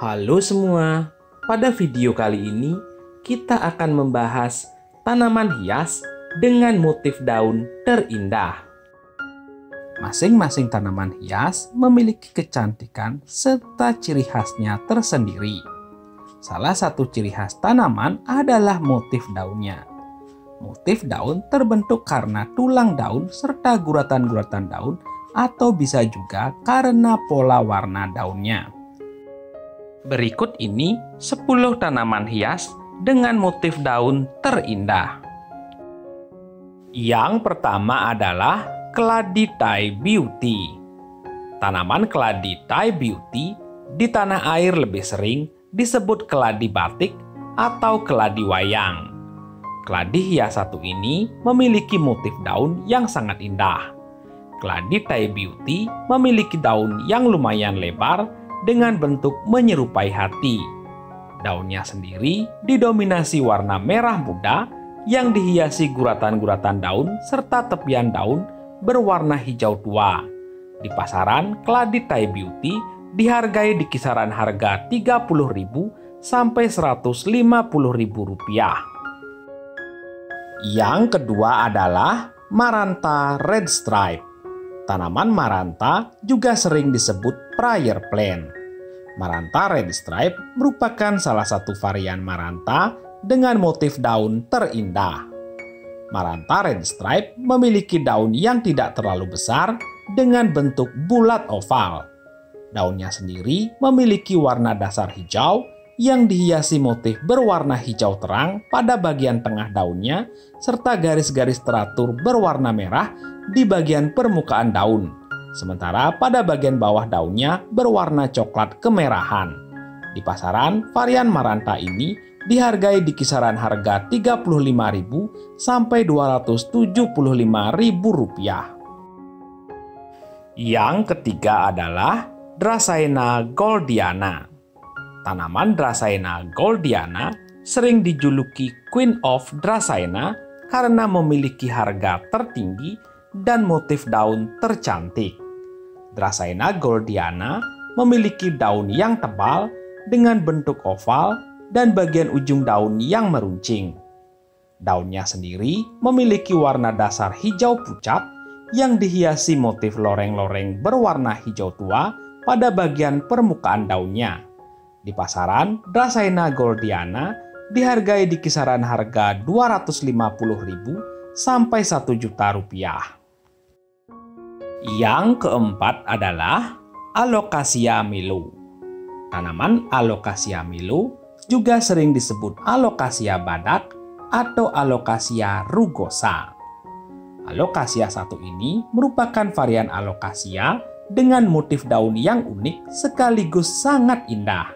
Halo semua, pada video kali ini kita akan membahas tanaman hias dengan motif daun terindah. Masing-masing tanaman hias memiliki kecantikan serta ciri khasnya tersendiri. Salah satu ciri khas tanaman adalah motif daunnya. Motif daun terbentuk karena tulang daun serta guratan-guratan daun atau bisa juga karena pola warna daunnya. Berikut ini 10 tanaman hias dengan motif daun terindah. Yang pertama adalah Keladi Thai Beauty. Tanaman keladi Thai Beauty di tanah air lebih sering disebut keladi batik atau keladi wayang. Keladi hias satu ini memiliki motif daun yang sangat indah. Keladi Thai Beauty memiliki daun yang lumayan lebar dengan bentuk menyerupai hati. Daunnya sendiri didominasi warna merah muda yang dihiasi guratan-guratan daun serta tepian daun berwarna hijau tua. Di pasaran, keladi Thai Beauty dihargai di kisaran harga 30.000 sampai 150.000 rupiah. Yang kedua adalah Maranta Red Stripe. Tanaman Maranta juga sering disebut prayer plant. Maranta Red Stripe merupakan salah satu varian Maranta dengan motif daun terindah. Maranta Red Stripe memiliki daun yang tidak terlalu besar dengan bentuk bulat oval. Daunnya sendiri memiliki warna dasar hijau yang dihiasi motif berwarna hijau terang pada bagian tengah daunnya, serta garis-garis teratur berwarna merah di bagian permukaan daun. Sementara pada bagian bawah daunnya berwarna coklat kemerahan. Di pasaran, varian Maranta ini dihargai di kisaran harga 35.000 sampai 275.000 rupiah. Yang ketiga adalah Dracaena goldiana. Tanaman Dracaena goldiana sering dijuluki Queen of Dracaena karena memiliki harga tertinggi dan motif daun tercantik. Dracaena goldiana memiliki daun yang tebal dengan bentuk oval dan bagian ujung daun yang meruncing. Daunnya sendiri memiliki warna dasar hijau pucat yang dihiasi motif loreng-loreng berwarna hijau tua pada bagian permukaan daunnya. Di pasaran, Dracaena goldiana dihargai di kisaran harga 250.000 sampai 1 juta rupiah. Yang keempat adalah Alocasia milo. Tanaman Alocasia milo juga sering disebut Alocasia badak atau Alocasia rugosa. Alocasia satu ini merupakan varian Alocasia dengan motif daun yang unik sekaligus sangat indah.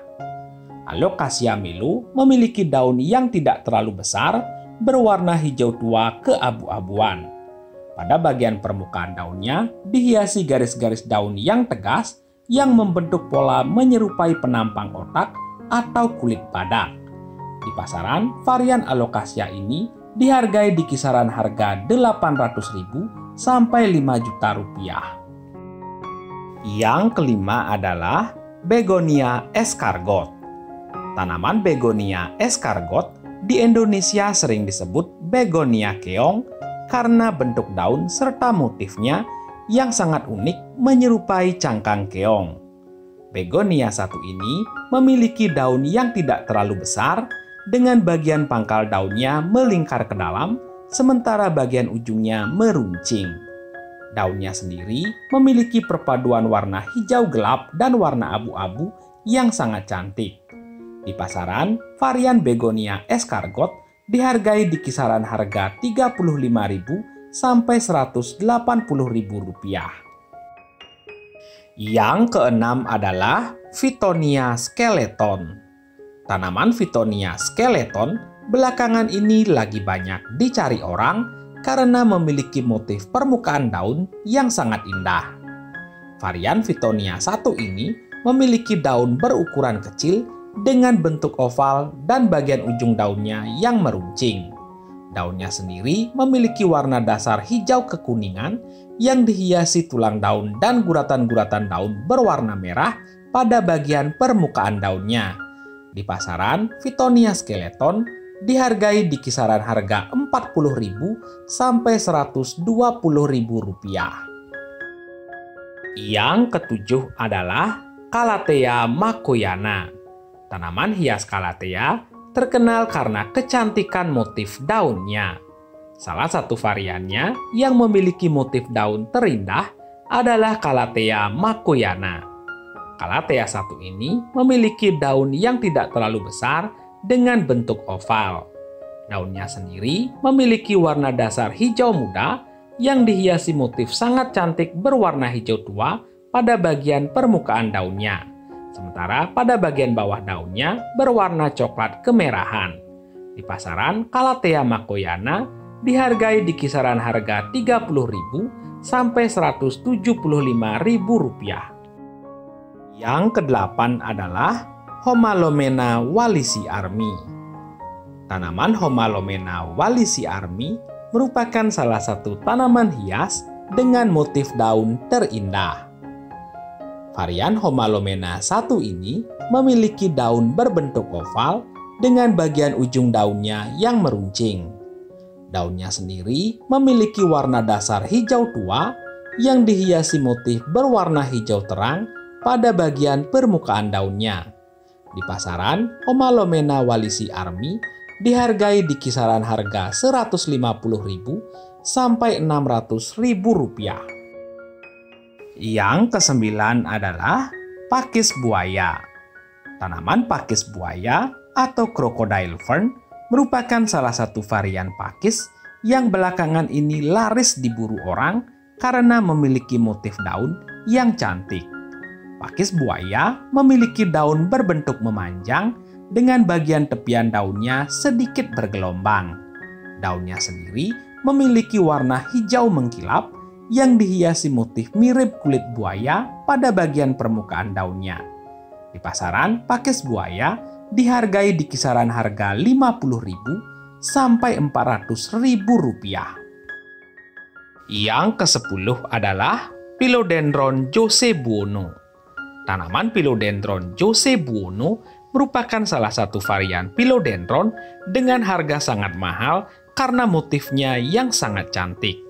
Alocasia milo memiliki daun yang tidak terlalu besar, berwarna hijau tua keabu-abuan. Pada bagian permukaan daunnya dihiasi garis-garis daun yang tegas yang membentuk pola menyerupai penampang otak atau kulit badak. Di pasaran, varian alokasia ini dihargai di kisaran harga 800.000 sampai 5 juta rupiah. Yang kelima adalah Begonia escargot. Tanaman begonia escargot di Indonesia sering disebut begonia keong karena bentuk daun serta motifnya yang sangat unik menyerupai cangkang keong. Begonia satu ini memiliki daun yang tidak terlalu besar dengan bagian pangkal daunnya melingkar ke dalam sementara bagian ujungnya meruncing. Daunnya sendiri memiliki perpaduan warna hijau gelap dan warna abu-abu yang sangat cantik. Di pasaran, varian begonia escargot dihargai di kisaran harga 35.000 sampai 180.000 rupiah. Yang keenam adalah Vitonia skeleton. Tanaman Vitonia skeleton belakangan ini lagi banyak dicari orang karena memiliki motif permukaan daun yang sangat indah. Varian Vitonia satu ini memiliki daun berukuran kecil dengan bentuk oval dan bagian ujung daunnya yang meruncing. Daunnya sendiri memiliki warna dasar hijau kekuningan yang dihiasi tulang daun dan guratan-guratan daun berwarna merah pada bagian permukaan daunnya. Di pasaran, Vitonia skeleton dihargai di kisaran harga 40.000 sampai 120.000 rupiah. Yang ketujuh adalah Calathea makoyana. Tanaman hias Calathea terkenal karena kecantikan motif daunnya. Salah satu variannya yang memiliki motif daun terindah adalah Calathea makoyana. Calathea satu ini memiliki daun yang tidak terlalu besar dengan bentuk oval. Daunnya sendiri memiliki warna dasar hijau muda yang dihiasi motif sangat cantik berwarna hijau tua pada bagian permukaan daunnya. Sementara pada bagian bawah daunnya berwarna coklat kemerahan. Di pasaran, Calathea makoyana dihargai di kisaran harga 30.000 sampai 175.000 rupiah. Yang kedelapan adalah Homalomena walisi armi. Tanaman Homalomena walisi armi merupakan salah satu tanaman hias dengan motif daun terindah. Varian Homalomena satu ini memiliki daun berbentuk oval dengan bagian ujung daunnya yang meruncing. Daunnya sendiri memiliki warna dasar hijau tua yang dihiasi motif berwarna hijau terang pada bagian permukaan daunnya. Di pasaran, Homalomena walisi armi dihargai di kisaran harga 150.000 sampai 600.000 rupiah. Yang kesembilan adalah pakis buaya. Tanaman pakis buaya atau crocodile fern merupakan salah satu varian pakis yang belakangan ini laris diburu orang karena memiliki motif daun yang cantik. Pakis buaya memiliki daun berbentuk memanjang dengan bagian tepian daunnya sedikit bergelombang. Daunnya sendiri memiliki warna hijau mengkilap yang dihiasi motif mirip kulit buaya pada bagian permukaan daunnya. Di pasaran, pakis buaya dihargai di kisaran harga 50.000 sampai 400.000 rupiah. Yang ke-10 adalah Philodendron Buono. Tanaman Philodendron Buono merupakan salah satu varian Philodendron dengan harga sangat mahal karena motifnya yang sangat cantik.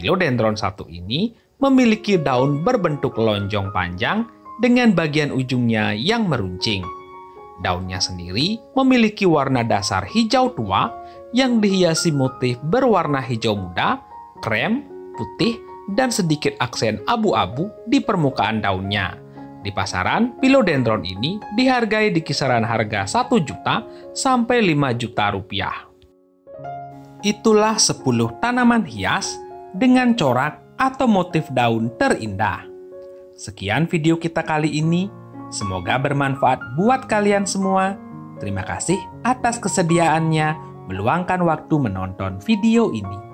Philodendron satu ini memiliki daun berbentuk lonjong panjang dengan bagian ujungnya yang meruncing. Daunnya sendiri memiliki warna dasar hijau tua yang dihiasi motif berwarna hijau muda, krem, putih, dan sedikit aksen abu-abu di permukaan daunnya. Di pasaran, philodendron ini dihargai di kisaran harga 1 juta sampai 5 juta rupiah. Itulah 10 tanaman hias dengan corak atau motif daun terindah. Sekian video kita kali ini. Semoga bermanfaat buat kalian semua. Terima kasih atas kesediaannya meluangkan waktu menonton video ini.